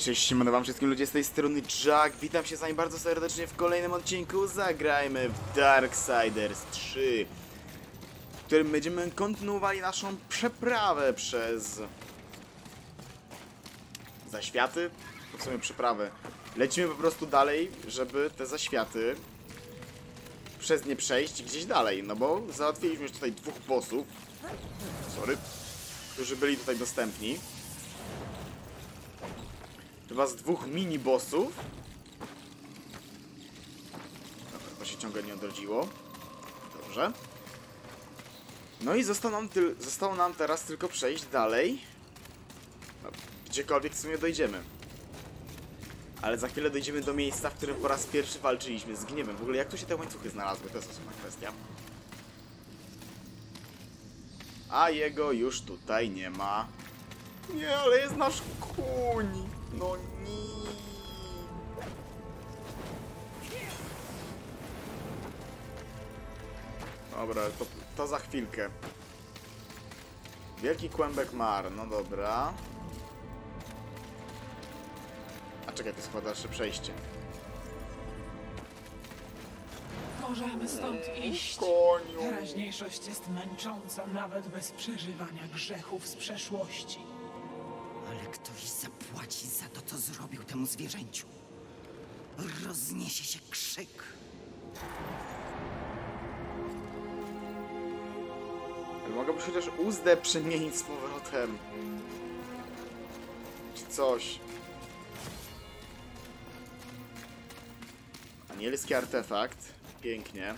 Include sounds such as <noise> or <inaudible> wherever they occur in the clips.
Cześć, siemano wam wszystkim ludzie z tej strony Jack, witam się z wami bardzo serdecznie w kolejnym odcinku. Zagrajmy w Darksiders 3 W którym będziemy kontynuowali naszą przeprawę przez... Zaświaty? To w sumie przeprawę. Lecimy po prostu dalej, żeby te zaświaty przez nie przejść gdzieś dalej, no bo załatwiliśmy już tutaj dwóch bossów Sorry Którzy byli tutaj dostępni Chyba z dwóch mini-bossów. Dobra, to się ciągle nie odrodziło. Dobrze. No i zostało nam, zostało nam teraz tylko przejść dalej. No, gdziekolwiek w sumie dojdziemy. Ale za chwilę dojdziemy do miejsca, w którym po raz pierwszy walczyliśmy z gniewem. W ogóle jak tu się te łańcuchy znalazły, to jest osobna kwestia. A jego już tutaj nie ma. Nie, ale jest nasz kuń. No nie. Dobra, to, to za chwilkę. Wielki kłębek mar, no dobra. A czekaj, to jest chyba dalsze przejście. Możemy stąd iść. Koniu. Teraźniejszość jest męcząca nawet bez przeżywania grzechów z przeszłości. Temu zwierzęciu. Rozniesie się krzyk. Mogłabyś chociaż uzdę przemienić z powrotem. Czy coś. Anielski artefakt. Pięknie.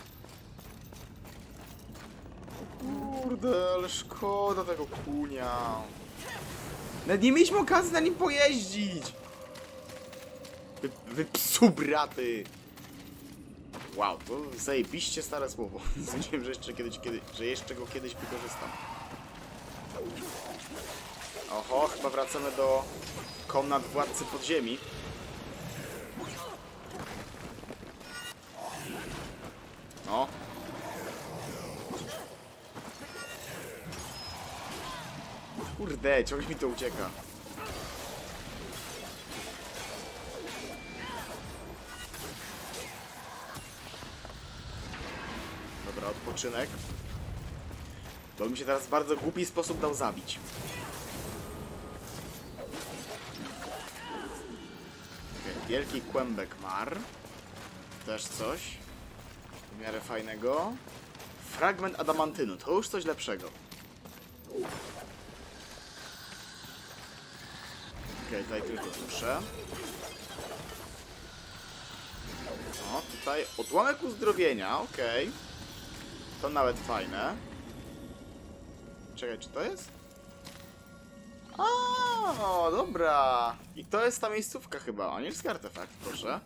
Kurde, ale szkoda tego kunia. Nawet nie mieliśmy okazji na nim pojeździć. Wy, braty. Wow, to zajebiście stare słowo. <laughs> Sądziłem, że jeszcze kiedyś, kiedy, że jeszcze go kiedyś wykorzystam. Oho, chyba wracamy do komnat władcy podziemi. No. Kurde, ciągle mi to ucieka. Odpoczynek. To mi się teraz w bardzo głupi sposób dał zabić. Okej, Wielki kłębek mar. Też coś. W miarę fajnego. Fragment adamantynu. To już coś lepszego. Okej, tutaj tylko duszę. O, tutaj odłamek uzdrowienia, okej. To nawet fajne. Czekaj, czy to jest? A, dobra. I to jest ta miejscówka chyba. Anielski artefakt, proszę.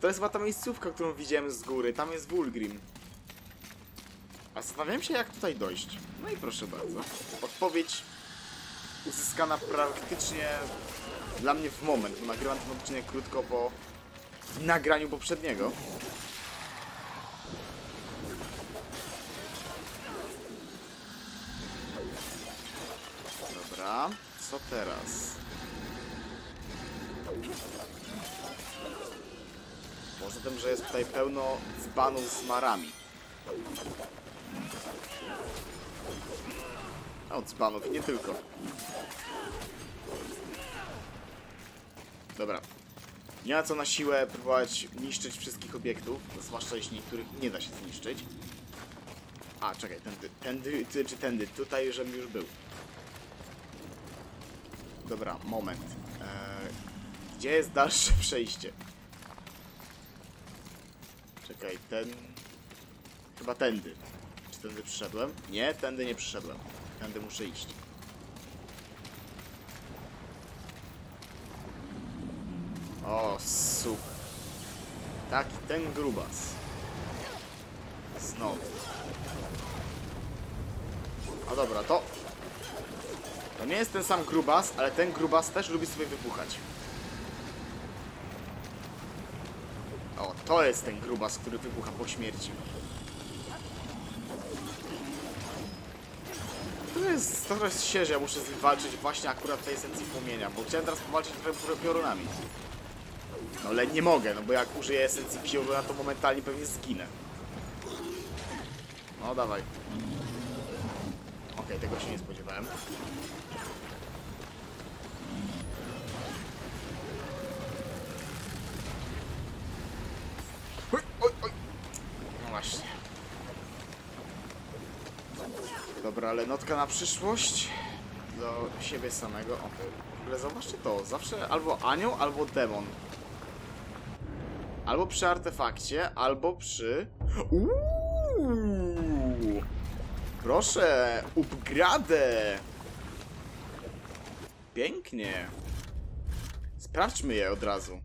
To jest chyba ta miejscówka, którą widziałem z góry. Tam jest Wulgrim. A zastanawiam się, jak tutaj dojść. No i proszę bardzo. Odpowiedź uzyskana praktycznie dla mnie w moment. bo Nagrywam ten odcinek krótko po nagraniu poprzedniego. Dobra, co teraz? Poza tym, że jest tutaj pełno dzbanów z marami. O, dzbanów, nie tylko. Dobra. Nie ma co na siłę próbować niszczyć wszystkich obiektów, zwłaszcza jeśli niektórych nie da się zniszczyć. A, czekaj, tędy, tędy, czy tędy, tutaj żebym już był. Dobra, moment. Eee, gdzie jest dalsze <laughs> przejście? Czekaj, ten... Chyba tędy. Czy tędy przyszedłem? Nie, tędy nie przyszedłem. Tędy muszę iść. O, super. Taki ten grubas. Znowu. No dobra, to... To nie jest ten sam grubas, ale ten grubas też lubi sobie wybuchać. O, to jest ten grubas, który wybucha po śmierci. To jest, jest się, że ja muszę walczyć właśnie akurat tej esencji płomienia, bo chciałem teraz powalczyć trochę piorunami. No ale nie mogę, no bo jak użyję esencji pioruna, to momentalnie pewnie zginę. No dawaj. Okej, tego się nie spodziewałem. Oj, oj, oj. No właśnie. Dobra, ale notka na przyszłość do siebie samego. Okej. W ogóle zobaczcie to, zawsze albo anioł, albo demon. Albo przy artefakcie, albo przy... Uuu! Proszę, upgradę! Pięknie. Sprawdźmy je od razu.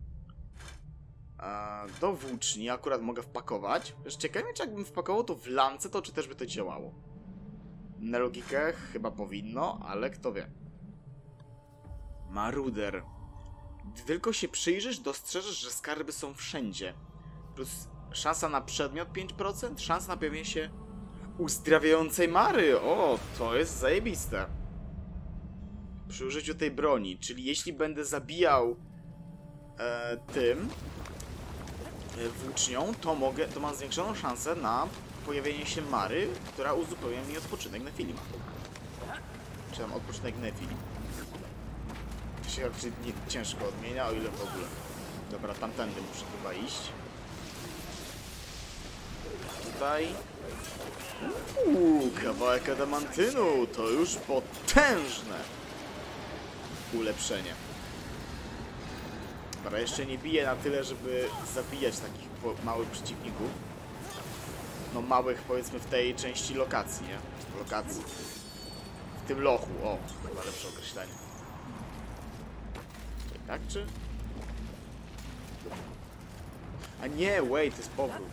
A, do włóczni akurat mogę wpakować. Wiesz, ciekawe, czy jakbym wpakował to w lance, to czy też by to działało. Na logikę chyba powinno, ale kto wie. Maruder. Gdy tylko się przyjrzysz, dostrzeżesz, że skarby są wszędzie. Plus szansa na przedmiot 5%, szansa na pojawienie się uzdrawiającej Mary. O, to jest zajebiste. Przy użyciu tej broni, czyli jeśli będę zabijał e, tym e, włócznią, to mogę, to mam zwiększoną szansę na pojawienie się Mary, która uzupełnia mi odpoczynek na film. Czy tam odpoczynek na film. To się nie, ciężko odmienia, o ile w ogóle. Dobra, tamtędy muszę chyba iść. Tutaj. Uuu, kawałek adamantynu, to już potężne ulepszenie. Dobra, jeszcze nie bije na tyle, żeby zabijać takich małych przeciwników. No małych powiedzmy w tej części lokacji, nie? Lokacji. W tym lochu, o, chyba lepsze określenie. Czyli tak czy? A nie, wait, jest powrót.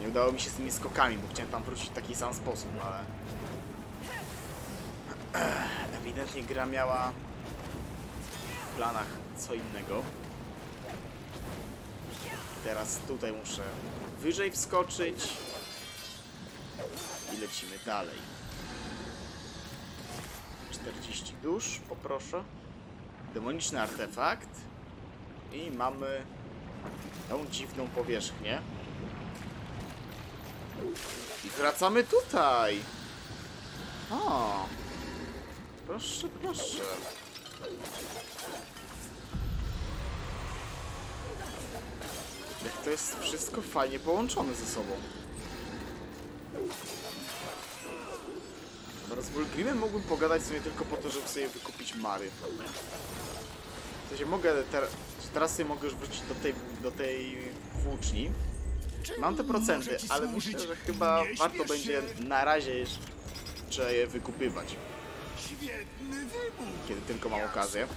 Nie udało mi się z tymi skokami, bo chciałem tam wrócić w taki sam sposób, ale... <clears throat> Ewidentnie gra miała w planach co innego. Teraz tutaj muszę wyżej wskoczyć. I lecimy dalej. 40 dusz, poproszę. Demoniczny artefakt. I mamy tą dziwną powierzchnię. I wracamy tutaj. O. Proszę, proszę. Jak to jest wszystko fajnie połączone ze sobą. Z Vulgrimem mógłbym pogadać sobie tylko po to, żeby sobie wykupić Mary. W sensie mogę teraz, teraz sobie mogę już wrócić do tej, do tej włóczni. Mam te procenty, ale myślę, że chyba warto będzie na razie jeszcze je wykupywać, kiedy tylko mam okazję. <laughs>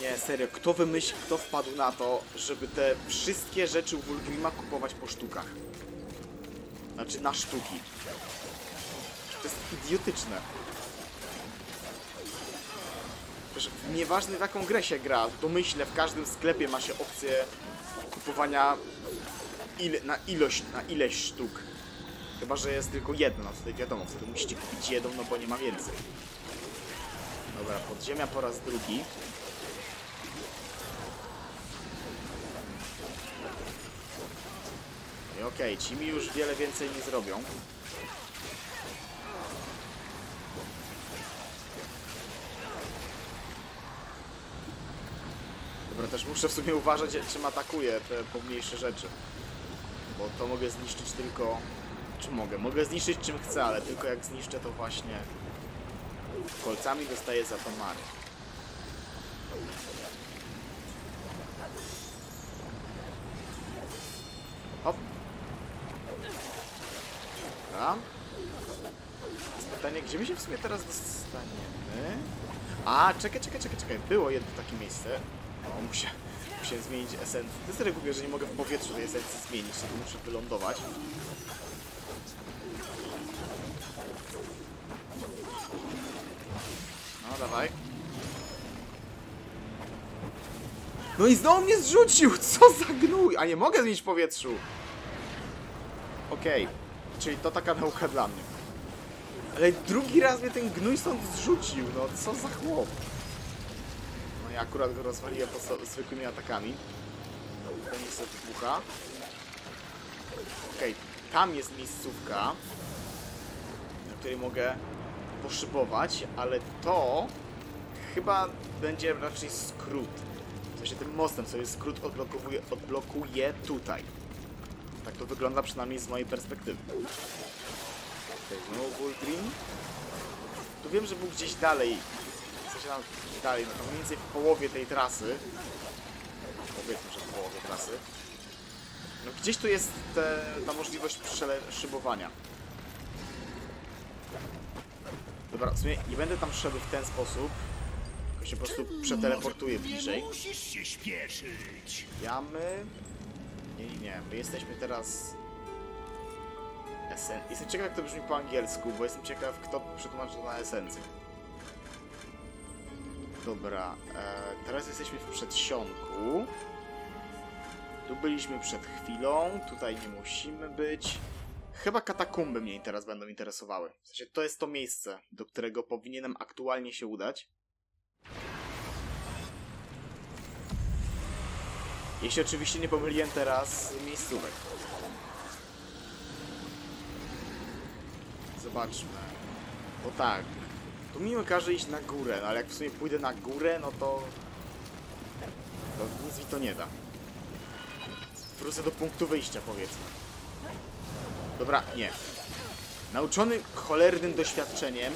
Nie, serio, kto wymyślił, kto wpadł na to, żeby te wszystkie rzeczy u Vulgrima kupować po sztukach? Znaczy na sztuki. To jest idiotyczne. Przecież nieważne w jaką grę się gra, w domyśle w każdym sklepie ma się opcję kupowania na ilość, na ileś sztuk. Chyba, że jest tylko jedna, no wtedy wiadomo, wtedy musicie kupić jedną, no bo nie ma więcej. Dobra, podziemia po raz drugi. I okej, ci mi już wiele więcej nie zrobią. Dobra, też muszę w sumie uważać, czym atakuję te pomniejsze rzeczy. Bo to mogę zniszczyć tylko... Czy mogę? Mogę zniszczyć czym chcę, ale tylko jak zniszczę to właśnie... Kolcami dostaję za to mary. Hop. Dobra. Pytanie, gdzie my się w sumie teraz dostaniemy? A, czekaj, czekaj, czekaj, czekaj. Było jedno takie miejsce. O, musia, musiałem zmienić esencję. To jest że nie mogę w powietrzu tej esencji zmienić, tylko muszę wylądować. No, dawaj. No i znowu mnie zrzucił! Co za gnój! A nie mogę zmienić w powietrzu! Ok, Okej, czyli to taka nauka dla mnie. Ale drugi raz mnie ten gnój stąd zrzucił, no co za chłop. No ja akurat go rozwaliłem podsta- zwykłymi atakami. Ten niestety wybucha. Okej, tam jest miejscówka, na której mogę poszybować, ale to chyba będzie raczej skrót. W sensie tym mostem sobie skrót odblokowuje, odblokuje tutaj. Tak to wygląda przynajmniej z mojej perspektywy. Okej, znowu Bullgreen. Tu wiem, że był gdzieś dalej. W sensie tam dalej, no to mniej więcej w połowie tej trasy. Powiedzmy, że w połowie trasy. No gdzieś tu jest te, ta możliwość przele- szybowania. Dobra, w sumie nie będę tam szedł w ten sposób. Tylko się po prostu przeteleportuję bliżej. Nie Nie, nie. My jesteśmy teraz... Esen... Jestem ciekaw, jak to brzmi po angielsku, bo jestem ciekaw, kto przetłumaczy to na esencję. Dobra, e, teraz jesteśmy w przedsionku. Tu byliśmy przed chwilą, tutaj nie musimy być. Chyba katakumby mnie teraz będą interesowały. W sensie to jest to miejsce, do którego powinienem aktualnie się udać. Jeśli oczywiście nie pomyliłem teraz miejscówek. Zobaczmy. Bo tak. Tu mi każe iść na górę, no ale jak w sumie pójdę na górę, no to... To nic mi to nie da. Wrócę do punktu wyjścia, powiedzmy. Dobra, nie. Nauczony cholernym doświadczeniem,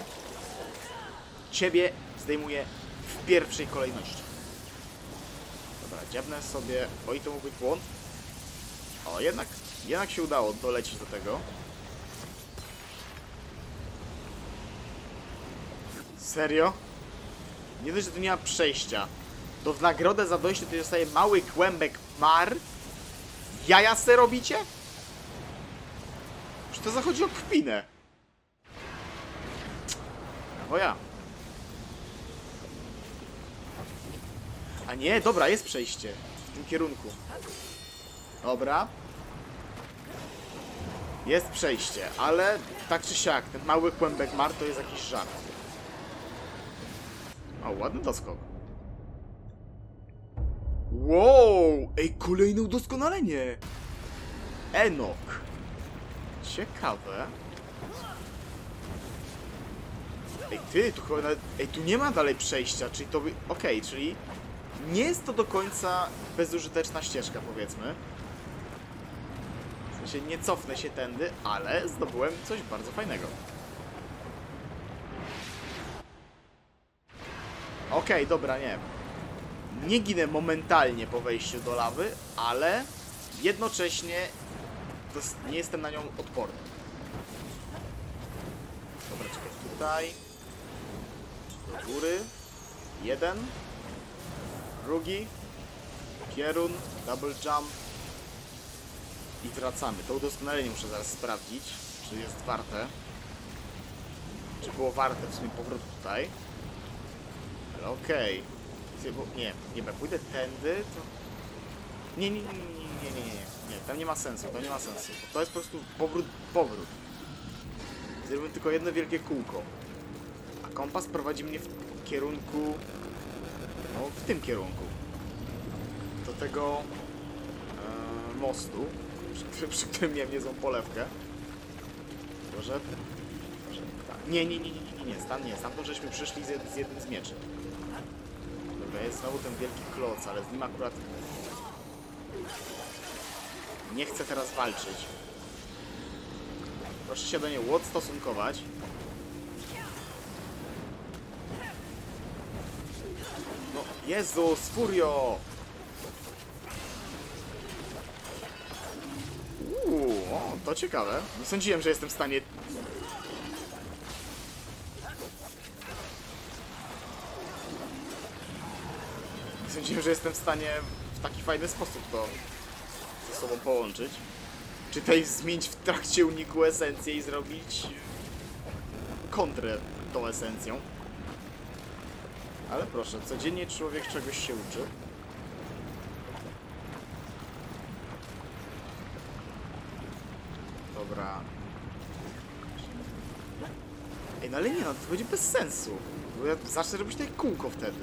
ciebie zdejmuję w pierwszej kolejności. Dobra, dziabnę sobie... Oj, to mógł być błąd. O, jednak, jednak się udało dolecieć do tego. Serio? Nie dość, że tu nie ma przejścia. To w nagrodę za dojście tutaj dostaje mały kłębek mar. Jaja se robicie? Czy to zachodzi o kpinę? O ja. A nie, dobra, jest przejście. W tym kierunku. Dobra. Jest przejście, ale tak czy siak, ten mały kłębek mar to jest jakiś żart. O, ładny doskok. Wow! Ej, kolejne udoskonalenie! Enok. Ciekawe. Ej, ty, tu chyba nawet... Ej, tu nie ma dalej przejścia, czyli to by... Okej, czyli... Nie jest to do końca bezużyteczna ścieżka, powiedzmy. W sensie nie cofnę się tędy, ale zdobyłem coś bardzo fajnego. Okej, dobra, nie. Nie ginę momentalnie po wejściu do lawy, ale jednocześnie nie jestem na nią odporny. Dobra, czekaj, tutaj. Do góry. Jeden drugi, kierun, double jump i wracamy. To udoskonalenie muszę zaraz sprawdzić, czy jest warte. Czy było warte w sumie powrót tutaj. Ale okej. Okay. Nie, nie, pójdę tędy, to... Nie, nie, nie, nie, nie, nie, nie, nie, tam nie ma sensu, tam nie ma sensu. To jest po prostu powrót, powrót. Zrobiłem tylko jedno wielkie kółko. A kompas prowadzi mnie w kierunku no, w tym kierunku. Do tego... E, mostu, przy, przy którym miałem niezłą polewkę. Może... Może tak. Nie, nie, nie, nie, nie, nie, stan nie. Stamtąd żeśmy przyszli z, z jednym z mieczy. Dobra, jest znowu ten wielki kloc, ale z nim akurat... Nie chcę teraz walczyć. Proszę się do niej odstosunkować. No, Jezus, Furio! Uuu, o, to ciekawe. Nie sądziłem, że jestem w stanie... Nie sądziłem, że jestem w stanie w taki fajny sposób to ze sobą połączyć. Czy tutaj zmienić w trakcie uniku esencję i zrobić kontrę tą esencją. Ale proszę, codziennie człowiek czegoś się uczy. Dobra. Ej, no ale nie, no to będzie bez sensu. Bo ja zacznę robić tutaj kółko wtedy.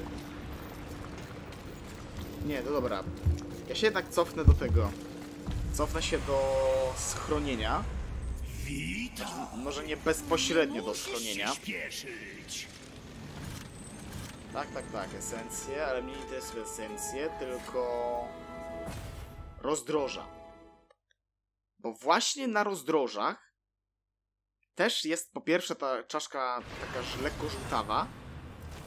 Nie, no dobra. Ja się jednak cofnę do tego. Cofnę się do schronienia. Witam. Może nie bezpośrednio do schronienia. Tak, tak, tak, esencje, ale mnie nie interesuje esencje, tylko rozdroża. Bo właśnie na rozdrożach też jest po pierwsze ta czaszka taka lekko żółtawa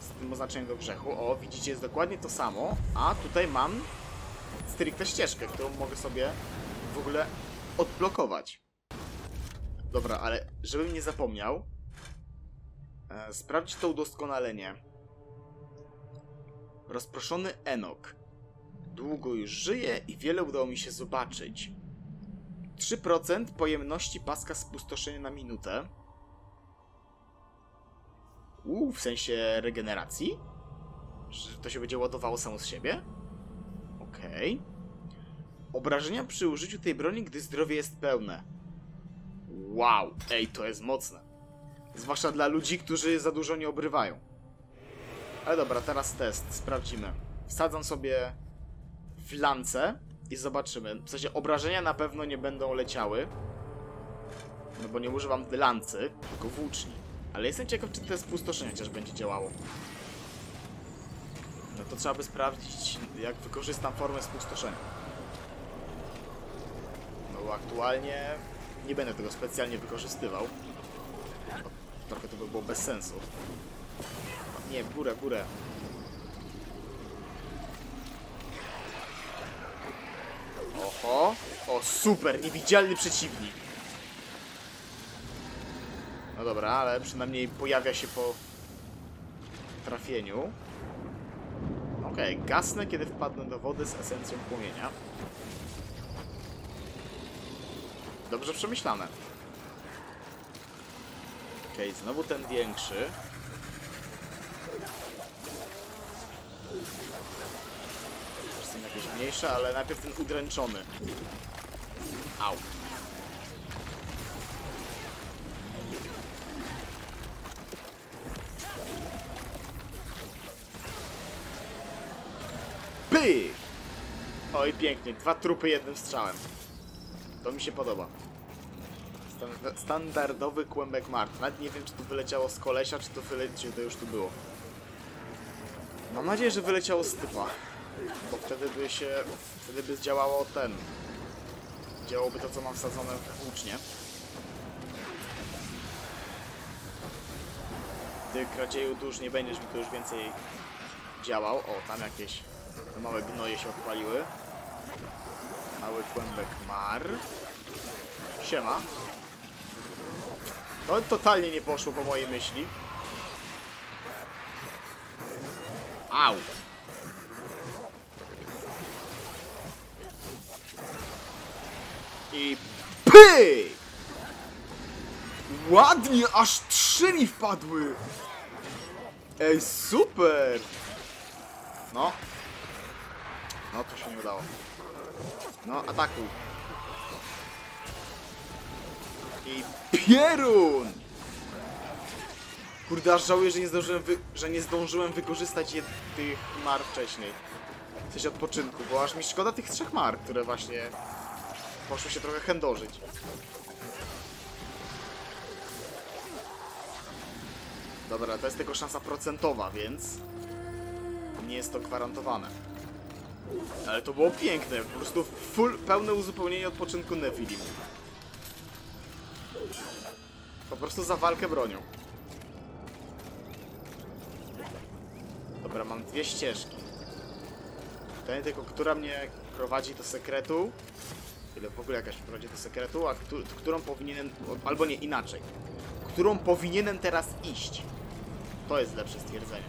z tym oznaczeniem do grzechu. O, widzicie, jest dokładnie to samo, a tutaj mam stricte ścieżkę, którą mogę sobie w ogóle odblokować. Dobra, ale żebym nie zapomniał, e, sprawdź to udoskonalenie. Rozproszony Enok. Długo już żyje i wiele udało mi się zobaczyć. 3% pojemności paska spustoszenia na minutę. Uuu, w sensie regeneracji? Że to się będzie ładowało samo z siebie? Okej. Obrażenia przy użyciu tej broni, gdy zdrowie jest pełne. Wow, ej, to jest mocne. Zwłaszcza dla ludzi, którzy za dużo nie obrywają. Ale dobra, teraz test, sprawdzimy. Wsadzam sobie w lance i zobaczymy. W sensie obrażenia na pewno nie będą leciały. No bo nie używam lancy, tylko włóczni. Ale jestem ciekaw, czy to spustoszenie chociaż będzie działało. No to trzeba by sprawdzić, jak wykorzystam formę spustoszenia. No bo aktualnie nie będę tego specjalnie wykorzystywał. Trochę to by było bez sensu. Nie, w górę, w górę. Oho. O, super, niewidzialny przeciwnik. No dobra, ale przynajmniej pojawia się po trafieniu. Okej, gasnę, kiedy wpadnę do wody z esencją płomienia. Dobrze przemyślane. Okej, znowu ten większy. Też są jakieś mniejsze, ale najpierw ten udręczony. Au. Pyk! Oj, pięknie. Dwa trupy jednym strzałem. To mi się podoba. Stan standardowy kłębek mart. Nawet nie wiem, czy to wyleciało z kolesia, czy to, wyle czy to już tu było. Mam nadzieję, że wyleciało z typa. Bo wtedy by się... Wtedy by działało ten... Działałoby to, co mam wsadzone w włócznie. Ty, kradzieju dusz, nie będziesz mi tu już więcej działał. O, tam jakieś małe gnoje się odpaliły. Mały kłębek mar. Siema. To totalnie nie poszło po mojej myśli. Au. I pyk! Ładnie, aż trzy mi wpadły! Ej, super! No. No, to się nie udało. No, atakuj. I pierun! Kurde, aż żałuję, że nie zdążyłem, że nie zdążyłem wykorzystać tych mar wcześniej. W sensie odpoczynku, bo aż mi szkoda tych trzech mar, które właśnie poszły się trochę chędożyć. Dobra, to jest tylko szansa procentowa, więc nie jest to gwarantowane. Ale to było piękne, po prostu full, pełne uzupełnienie odpoczynku Nephilim. Po prostu za walkę bronią. Dobra, mam dwie ścieżki. Pytanie tylko, która mnie prowadzi do sekretu. Ile w ogóle jakaś prowadzi do sekretu, a któ którą powinienem... Albo nie, inaczej. Którą powinienem teraz iść. To jest lepsze stwierdzenie.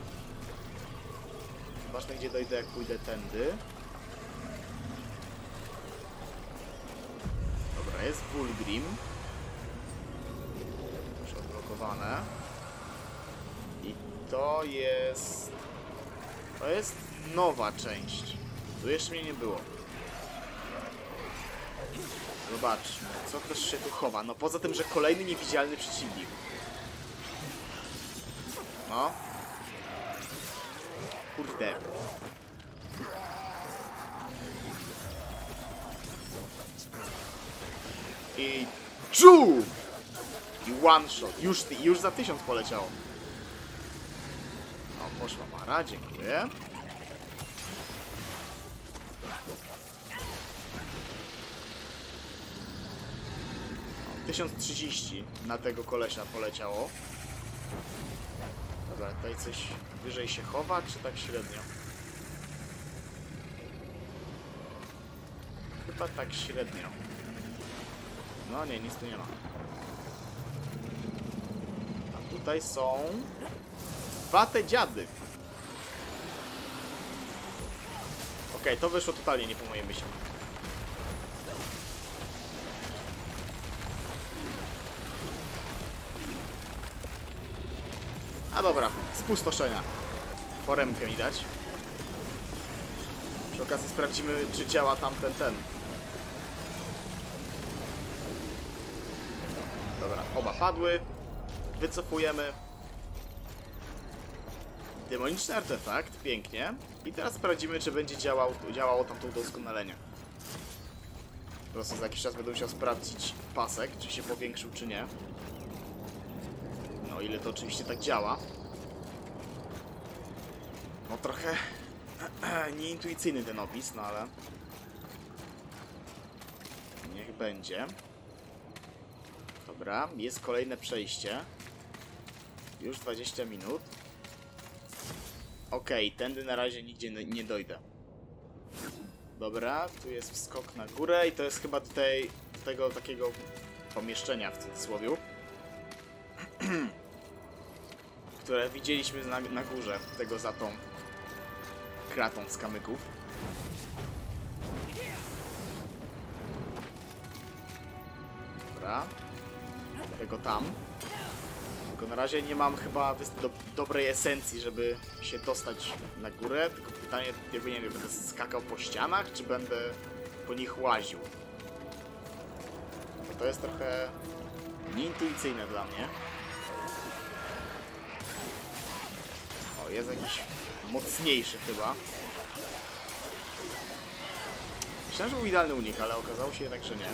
Ważne gdzie dojdę, jak pójdę tędy. Dobra, jest Bulgrim. Już odblokowane. I to jest... To jest nowa część. Tu jeszcze mnie nie było. Zobaczmy, co też się tu chowa. No poza tym, że kolejny niewidzialny przeciwnik. No. Kurde. I... Czu! I one shot. Już, już za tysiąc poleciało. O, poszła Mara, dziękuję. O, 1030 na tego kolesia poleciało. Dobra, tutaj coś wyżej się chowa, czy tak średnio? Chyba tak średnio. No nie, nic tu nie ma. A tutaj są... Dwa te dziady. Okej, to wyszło totalnie nie po mojej myśli. A dobra, spustoszenia. Foremkę mi dać. Przy okazji sprawdzimy, czy działa tamten ten. Dobra, oba padły. Wycofujemy. Demoniczny artefakt, pięknie. I teraz sprawdzimy, czy będzie działał, działało tamto udoskonalenie. Po prostu za jakiś czas będę musiał sprawdzić pasek, czy się powiększył, czy nie. No, ile to oczywiście tak działa. No trochę <clears throat> nieintuicyjny ten opis, no ale... Niech będzie. Dobra, jest kolejne przejście. Już 20 minut. Okej, tędy na razie nigdzie nie dojdę. Dobra, tu jest skok na górę i to jest chyba do, tej, do tego takiego pomieszczenia w cudzysłowie. <clears throat> które widzieliśmy na, na górze, tego za tą kratą z kamyków. Dobra. Tego tam. Tylko na razie nie mam chyba do, dobrej esencji, żeby się dostać na górę. Tylko pytanie, jakby nie wiem, będę skakał po ścianach, czy będę po nich łaził. Bo to jest trochę nieintuicyjne dla mnie. O, jest jakiś mocniejszy chyba. Myślałem, że był idealny unik, ale okazało się jednak, że nie.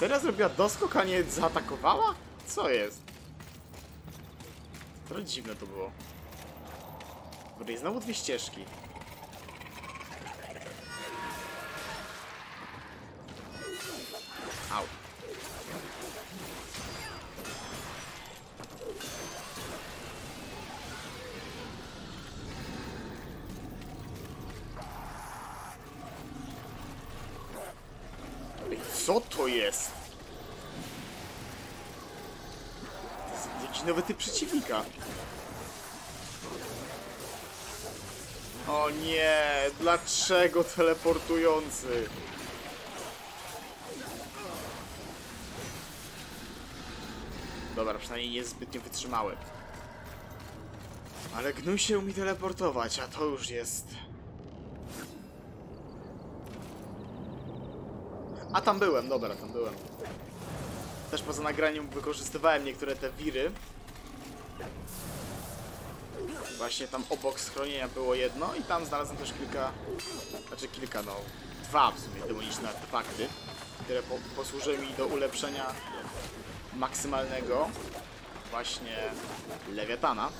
Seria zrobiła doskok, a nie zaatakowała? Co jest? Trochę dziwne to było. Dobra, znowu dwie ścieżki. Co to jest? To jest jakiś nowy typ przeciwnika. O nie, dlaczego teleportujący? Dobra, przynajmniej nie jest zbytnio wytrzymały. Ale gnój się umie teleportować, a to już jest... A tam byłem, dobra, tam byłem. Też poza nagraniem wykorzystywałem niektóre te wiry. Właśnie tam obok schronienia było jedno i tam znalazłem też kilka, znaczy kilka, no, dwa w sumie demoniczne artefakty, które po, mi do ulepszenia maksymalnego właśnie lewiatana.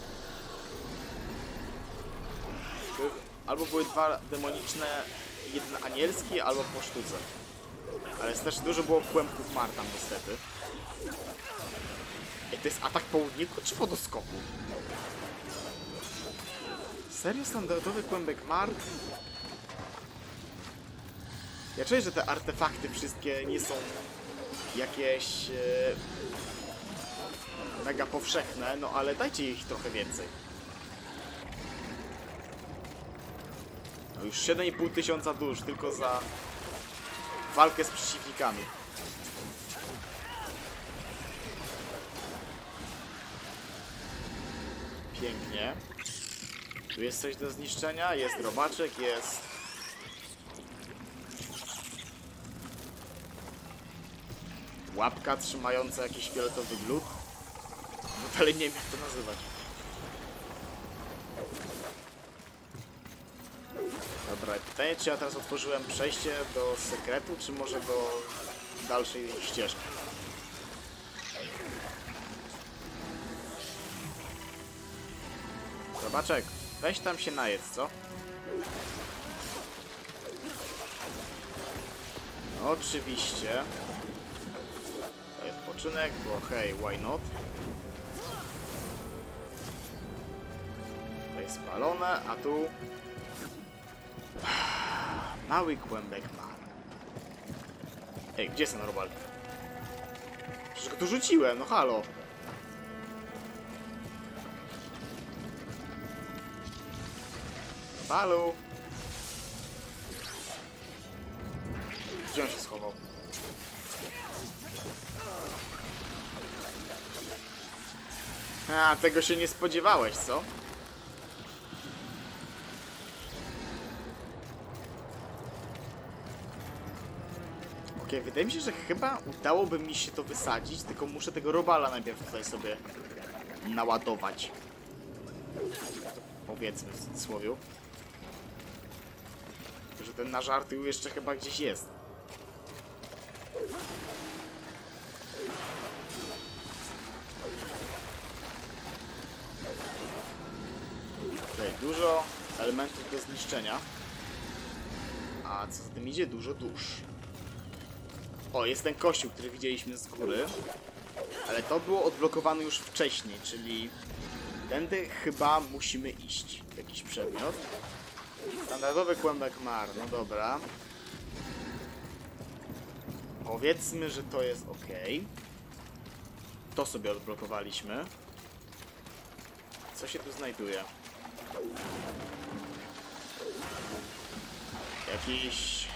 Albo były dwa demoniczne, jeden anielski, albo po sztuce. Ale też dużo było kłębków mar tam niestety. Ej, to jest atak południku czy wodoskoku? Serio standardowy kłębek mar? Ja czuję, że te artefakty wszystkie nie są jakieś e, mega powszechne, no ale dajcie ich trochę więcej. No już 7,5 tysiąca dusz tylko za walkę z przeciwnikami. Pięknie. Tu jest coś do zniszczenia, jest robaczek, jest... Łapka trzymająca jakiś fioletowy glut. Bo dalej nie wiem jak to nazywać. Dobra, pytanie czy ja teraz otworzyłem przejście do sekretu, czy może do dalszej ścieżki? Zobaczek, weź tam się najedz, co? Oczywiście. To jest poczynek, bo hej, why not? To jest spalone, a tu... <sighs> Mały kłębek ma. Ej, gdzie jest ten robal? Przecież go tu rzuciłem, no halo. Robalu. Gdzie on się schował? A, tego się nie spodziewałeś, co? Okej, wydaje mi się, że chyba udałoby mi się to wysadzić, tylko muszę tego robala najpierw tutaj sobie naładować. Powiedzmy w cudzysłowie. Że ten nasz jeszcze chyba gdzieś jest. Tutaj dużo elementów do zniszczenia. A co za tym idzie? Dużo dusz. O, jest ten kościół, który widzieliśmy z góry. Ale to było odblokowane już wcześniej, czyli tędy chyba musimy iść. Jakiś przedmiot. Standardowy kłębek mar, no dobra. Powiedzmy, że to jest ok. To sobie odblokowaliśmy. Co się tu znajduje? Jakiś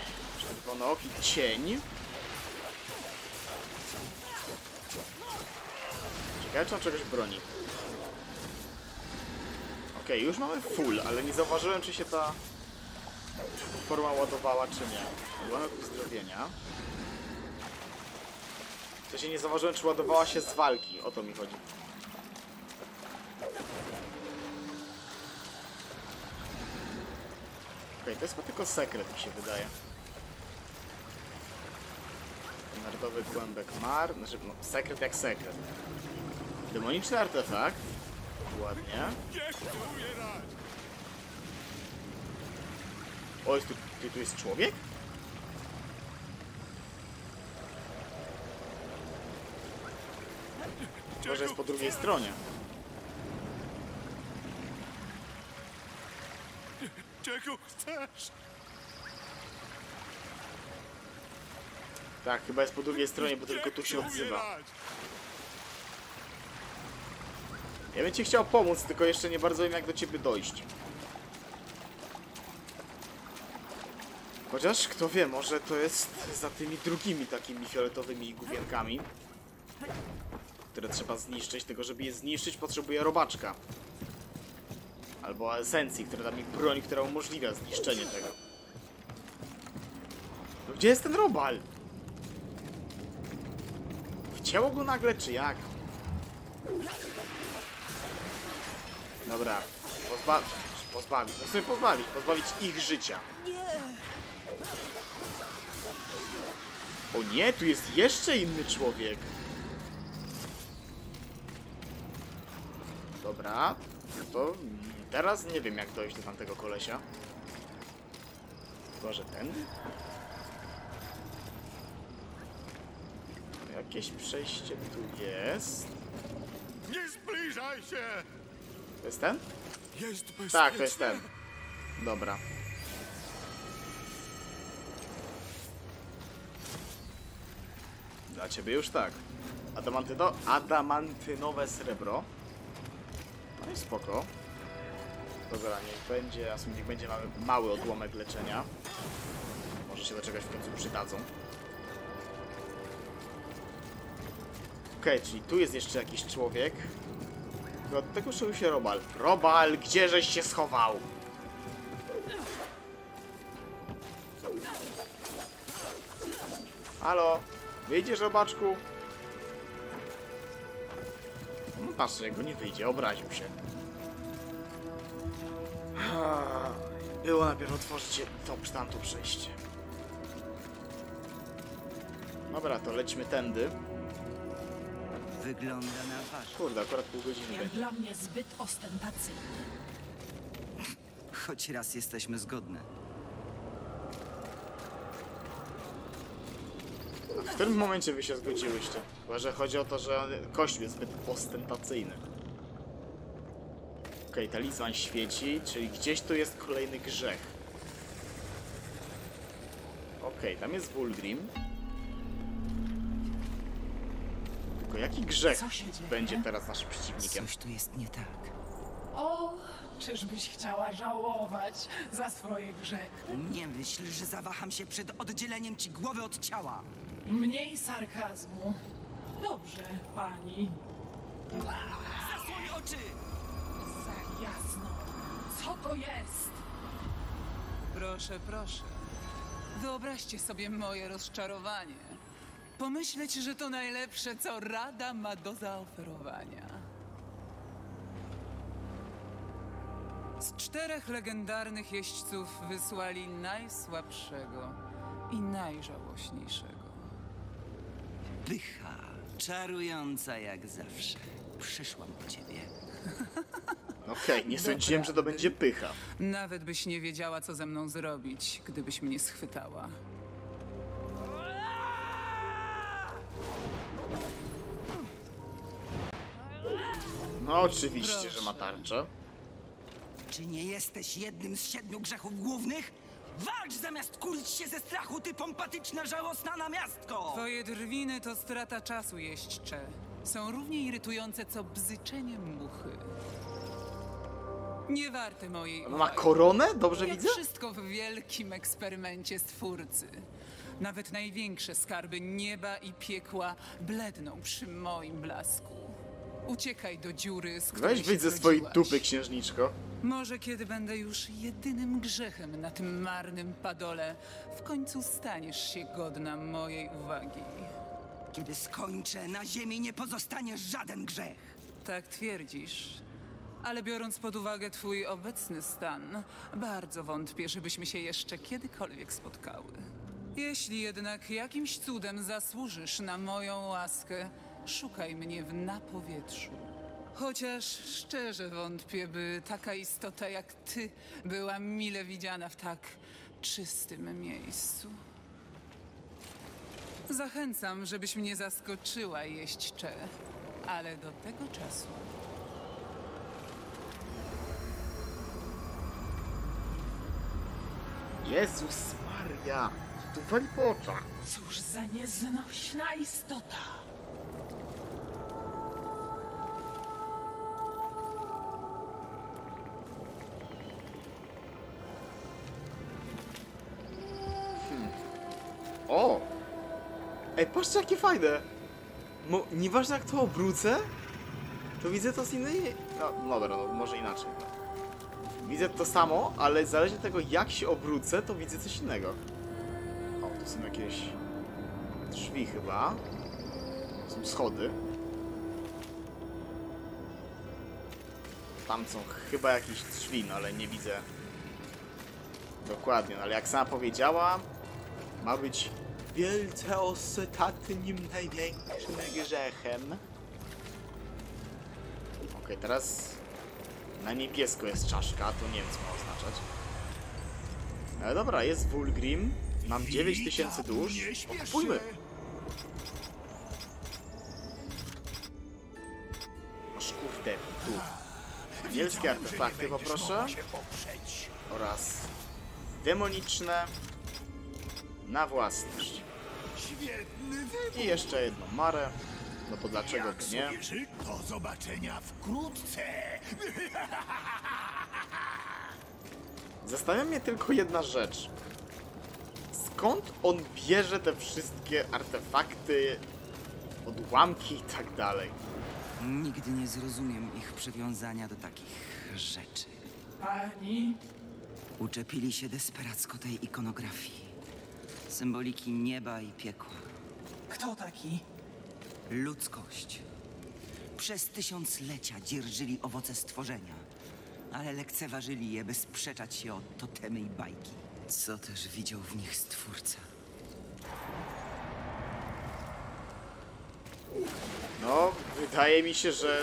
czerwonooki cień. Ciekawe, czy on czegoś broni. Okej, już mamy full, ale nie zauważyłem, czy się ta forma ładowała, czy nie. Ułamek uzdrowienia. To się nie zauważyłem, czy ładowała się z walki. O to mi chodzi. Okej, to jest chyba tylko sekret, mi się wydaje. Standardowy kłębek mar. Znaczy, no, sekret jak sekret. Demoniczny artefakt. Ładnie. O, jest tu, tu, tu jest człowiek? Może jest po drugiej stronie. Czego chcesz? Tak, chyba jest po drugiej stronie, bo tylko tu się odzywa. Ja bym ci chciał pomóc, tylko jeszcze nie bardzo wiem jak do ciebie dojść. Chociaż, kto wie, może to jest za tymi drugimi takimi fioletowymi główienkami. Które trzeba zniszczyć, tylko żeby je zniszczyć potrzebuję robaczka. Albo esencji, która da mi broń, która umożliwia zniszczenie tego. No gdzie jest ten robal? Wcięło go nagle, czy jak? Dobra, pozbawić, pozbawić, no sobie pozbawić, pozbawić ich życia. O nie, tu jest jeszcze inny człowiek. Dobra, no to teraz nie wiem jak dojść do tamtego kolesia. Chyba, że ten? Jakieś przejście tu jest. Nie zbliżaj się! To jest ten? Tak, to jest ten. Dobra. Dla ciebie już tak. Adamantyno adamantynowe srebro. No i spoko. Dobra, niech będzie, a niech będzie mały, mały odłomek leczenia. Może się do czegoś w końcu przydadzą. Okej, czyli tu jest jeszcze jakiś człowiek. Tylko od tego szył się Robal. Robal, gdzieżeś się schował? Halo? Wyjdziesz, robaczku? Hmm? patrzcie, go nie wyjdzie, obraził się. Było najpierw otworzyć to tamto przejście. Dobra, to lećmy tędy. Wygląda na wasz. Kurde, akurat pół godziny Jak dla mnie zbyt ostentacyjny. Choć raz jesteśmy zgodne. W którym momencie wy się zgodziłyście? Chyba, że chodzi o to, że kościół jest zbyt ostentacyjny. Okej, talizman świeci, czyli gdzieś tu jest kolejny grzech. Okej, tam jest Vulgrim. Tylko jaki grzech Co się dzieje? będzie teraz naszym przeciwnikiem? Coś tu jest nie tak. O, czyżbyś chciała żałować za swoje grzechy? Nie myśl, że zawaham się przed oddzieleniem ci głowy od ciała. Mniej sarkazmu. Dobrze, pani. Zasłoń oczy! Za jasno. Co to jest? Proszę, proszę. Wyobraźcie sobie moje rozczarowanie. Pomyśleć, że to najlepsze, co Rada ma do zaoferowania. Z czterech legendarnych jeźdźców wysłali najsłabszego i najżałośniejszego. Pycha, czarująca jak zawsze. Przyszłam po ciebie. <laughs> Okej, nie sądziłem, że to będzie pycha. Nawet byś nie wiedziała, co ze mną zrobić, gdybyś mnie schwytała. No oczywiście, Proszę. że ma tarczę. Czy nie jesteś jednym z siedmiu grzechów głównych? Walcz zamiast kurć się ze strachu, ty pompatyczna, żałosna namiastko! Twoje drwiny to strata czasu, jeźdźcze. Są równie irytujące, co bzyczenie muchy. Nie warte mojej Ona ma uwagi. koronę? Dobrze Jak widzę? wszystko w wielkim eksperymencie Stwórcy. Nawet największe skarby nieba i piekła bledną przy moim blasku. Uciekaj do dziury, z której Weź się wyjdź ze swojej zrodziłaś. dupy, księżniczko. Może kiedy będę już jedynym grzechem na tym marnym padole, w końcu staniesz się godna mojej uwagi. Kiedy skończę, na ziemi nie pozostanie żaden grzech. Tak twierdzisz. Ale biorąc pod uwagę twój obecny stan, bardzo wątpię, żebyśmy się jeszcze kiedykolwiek spotkały. Jeśli jednak jakimś cudem zasłużysz na moją łaskę, szukaj mnie w napowietrzu. Chociaż szczerze wątpię, by taka istota jak ty była mile widziana w tak czystym miejscu. Zachęcam, żebyś mnie zaskoczyła, jeźdźcze, ale do tego czasu Jezus Maria. Tu wali po oczach. Cóż za nieznośna istota. Ej, patrzcie jakie fajne! Mo, nieważne jak to obrócę, to widzę to z innej... No, no dobra, no, może inaczej. Widzę to samo, ale zależnie od tego jak się obrócę, to widzę coś innego. O, tu są jakieś drzwi chyba. Są schody. Tam są chyba jakieś drzwi, no ale nie widzę dokładnie. No ale jak sama powiedziała, ma być wielce ostatnim największym grzechem. Okej, teraz na niebiesko jest czaszka, to nie wiem co ma oznaczać. Ale dobra, jest Vulgrim. Mam 9000 dusz. Kupujmy. Masz kurde, tu. Wielskie artefakty poproszę. Oraz demoniczne na własność. I jeszcze jedną marę. No bo dlaczego by nie? Do zobaczenia wkrótce. <laughs> Zastanawia mnie tylko jedna rzecz. Skąd on bierze te wszystkie artefakty, odłamki i tak dalej? Nigdy nie zrozumiem ich przywiązania do takich rzeczy. Pani, Uczepili się desperacko tej ikonografii. Symboliki nieba i piekła. kto taki? Ludzkość. Przez tysiąclecia dzierżyli owoce stworzenia, ale lekceważyli je, by sprzeczać się o totemy i bajki. Co też widział w nich Stwórca? No, wydaje mi się, że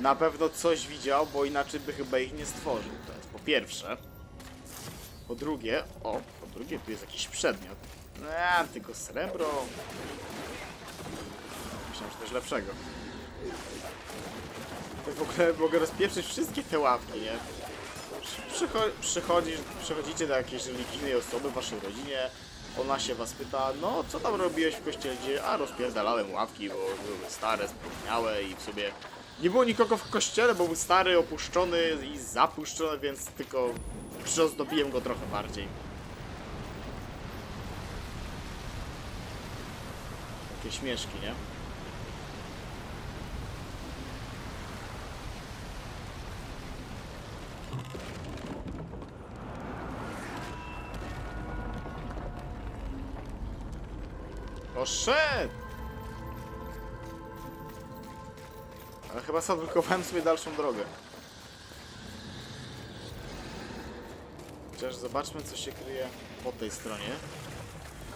na pewno coś widział, bo inaczej by chyba ich nie stworzył. To jest po pierwsze. Po drugie, o, po drugie tu jest jakiś przedmiot. Nie, tylko srebro. Myślałem, że coś lepszego. To w ogóle mogę rozpieprzyć wszystkie te ławki, nie? Przycho przychodzicie do jakiejś religijnej osoby w waszej rodzinie, ona się was pyta, no co tam robiłeś w kościele? A rozpierdalałem ławki, bo były stare, spróchniałe i w sobie nie było nikogo w kościele, bo był stary, opuszczony i zapuszczony, więc tylko przyozdobiłem go trochę bardziej. Takie śmieszki, nie? Poszedł! Ale chyba zablokowałem sobie dalszą drogę. Chociaż zobaczmy co się kryje po tej stronie.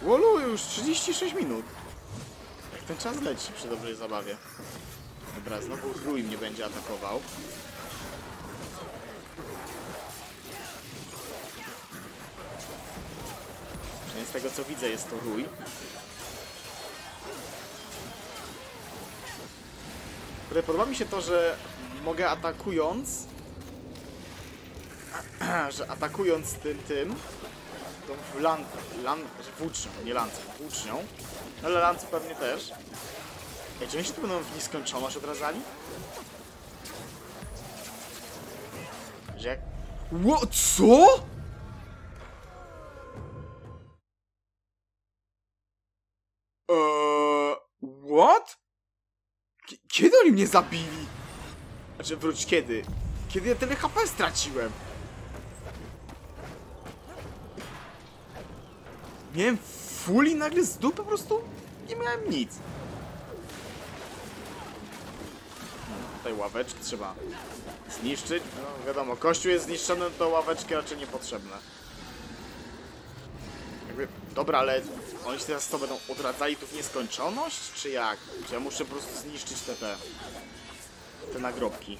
Łolu, już 36 minut. Jak ten czas leci przy dobrej zabawie. Dobra, znowu Rui mnie będzie atakował. Przynajmniej z tego co widzę jest to Rui. które podoba mi się to, że mogę atakując <clears throat> że atakując tym tym tą lan, lan, włócznią, nie lancą, włócznią no ale lance pewnie też Ej, czy oni się tu będą w nieskończoność odradzali? Że jak... Ło, co? Eee, what? K- Kiedy oni mnie zabili? Znaczy, wróć, kiedy? Kiedy ja tyle HP straciłem? Miałem full i nagle z dupy po prostu nie miałem nic. No, Tutaj ławeczki trzeba zniszczyć. No wiadomo, kościół jest zniszczony, to ławeczki raczej niepotrzebne. Jakby, dobra, ale oni się teraz to będą odradzali tu w nieskończoność, czy jak? Czy ja muszę po prostu zniszczyć te te, te nagrobki?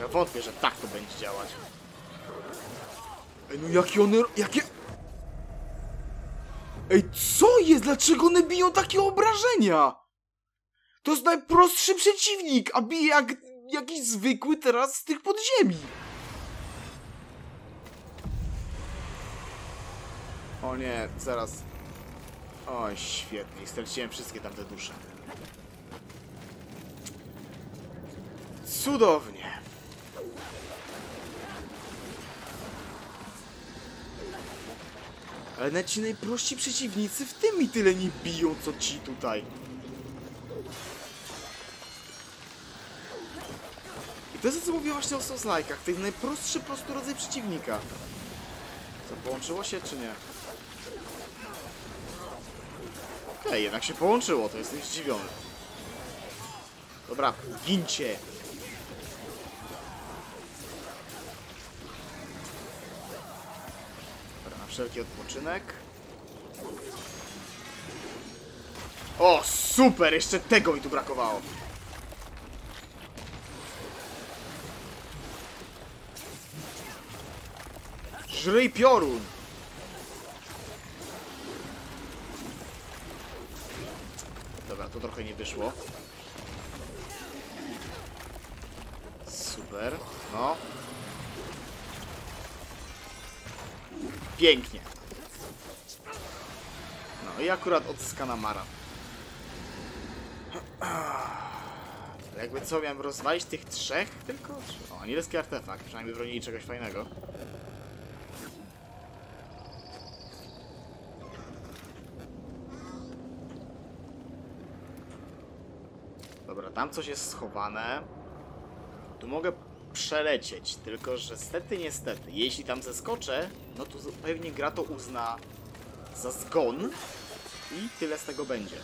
Ja wątpię, że tak to będzie działać. Ej, no jakie one... jakie... Ej, co jest? Dlaczego one biją takie obrażenia? To jest najprostszy przeciwnik, a bije jak jakiś zwykły teraz z tych podziemi. O nie, zaraz. Oj, świetnie, straciłem wszystkie tamte dusze. Cudownie. Ale nawet ci najprości przeciwnicy w tym mi tyle nie biją, co ci tutaj. I to jest co mówię właśnie o Souls-like'ach. To jest najprostszy po prostu rodzaj przeciwnika. Co, połączyło się czy nie? Okej, jednak się połączyło, to jestem zdziwiony. Dobra, gincie! Dobra, na wszelki odpoczynek. O, super! Jeszcze tego mi tu brakowało. Żryj piorun! Dobra, to trochę nie wyszło. Super, no. Pięknie. No i akurat odzyskana Mara. <clears throat> Ale jakby co, miałem rozwalić tych trzech tylko? O, niebieski artefakt, przynajmniej bronili czegoś fajnego. Dobra, tam coś jest schowane. Tu mogę przelecieć. Tylko, że stety, niestety, jeśli tam zeskoczę, no to pewnie gra to uzna za zgon i tyle z tego będzie.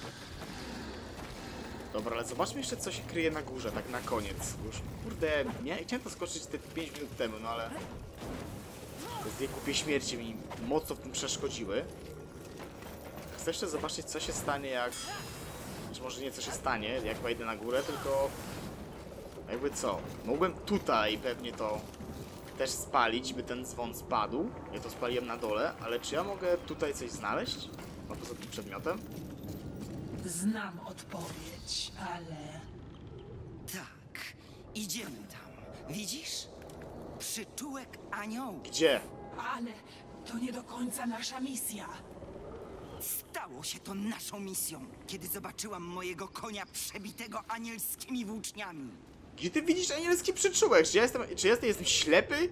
Dobra, ale zobaczmy jeszcze, co się kryje na górze, tak na koniec. Już, kurde, nie, chciałem to skoczyć te 5 minut temu, no ale... Dwie kupie śmierci mi mocno w tym przeszkodziły. Chcę jeszcze zobaczyć, co się stanie, jak... Czy może nie co się stanie, jak wejdę na górę, tylko... Jakby co? Mogłem tutaj pewnie to też spalić, by ten dzwon spadł. Ja to spaliłem na dole, ale czy ja mogę tutaj coś znaleźć? No poza tym przedmiotem? Znam odpowiedź, ale Tak, idziemy tam. Widzisz? Przyczółek aniołów. Gdzie? ale to nie do końca nasza misja. Stało się to naszą misją, kiedy zobaczyłam mojego konia przebitego anielskimi włóczniami. Gdzie ty widzisz anielski przyczółek? Czy ja jestem, czy ja jestem, ślepy?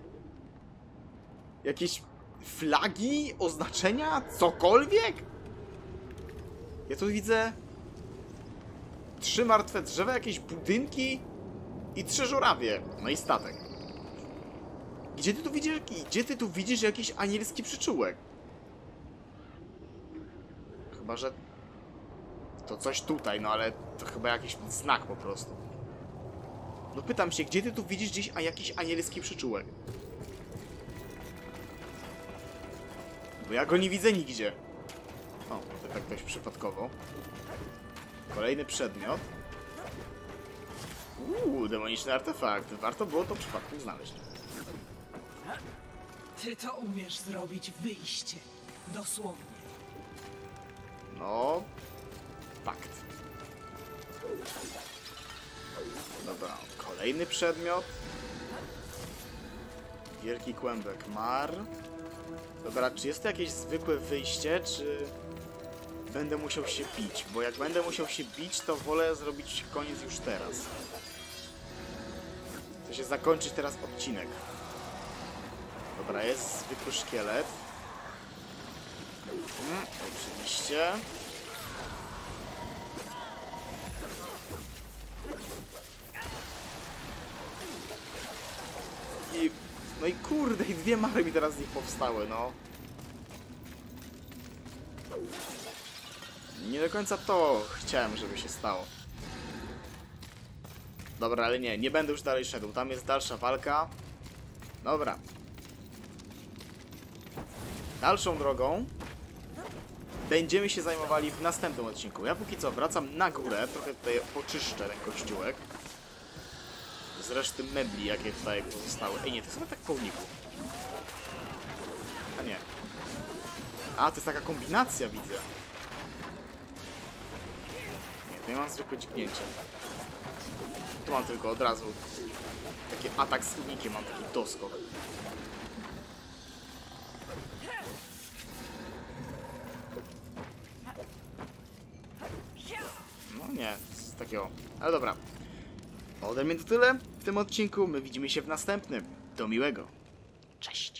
Jakieś flagi, oznaczenia, cokolwiek? Ja tu widzę trzy martwe drzewa, jakieś budynki i trzy żurawie. No i statek. Gdzie ty tu widzisz, gdzie ty tu widzisz jakiś anielski przyczółek? Chyba, że to coś tutaj, no ale to chyba jakiś znak po prostu. No pytam się, gdzie ty tu widzisz gdzieś a jakiś anielski przyczółek? Bo ja go nie widzę nigdzie. O, to tak dość przypadkowo. Kolejny przedmiot. Uuu, demoniczny artefakt. Warto było to przypadkiem znaleźć. Ty to umiesz zrobić wyjście. Dosłownie. No, fakt. Dobra, kolejny przedmiot. Wielki kłębek mar. Dobra, czy jest to jakieś zwykłe wyjście, czy będę musiał się bić? Bo jak będę musiał się bić, to wolę zrobić koniec już teraz. Chcę się zakończyć teraz odcinek. Dobra, jest zwykły szkielet. Mm, oczywiście. I... No i kurde, i dwie mary mi teraz z nich powstały, no. Nie do końca to chciałem, żeby się stało. Dobra, ale nie, nie będę już dalej szedł. Tam jest dalsza walka. Dobra. Dalszą drogą będziemy się zajmowali w następnym odcinku. Ja póki co wracam na górę, trochę tutaj poczyszczę ten kościółek. Reszty mebli, jakie tutaj pozostały. Ej, nie, to jest tak pełników. A nie. A, to jest taka kombinacja, widzę. Nie, to nie mam zwykłe dźgnięcie. Tu mam tylko od razu taki atak z unikiem, mam taki doskok. No nie, z takiego. Ale dobra. Ode mnie to tyle tym odcinku. My widzimy się w następnym. Do miłego. Cześć.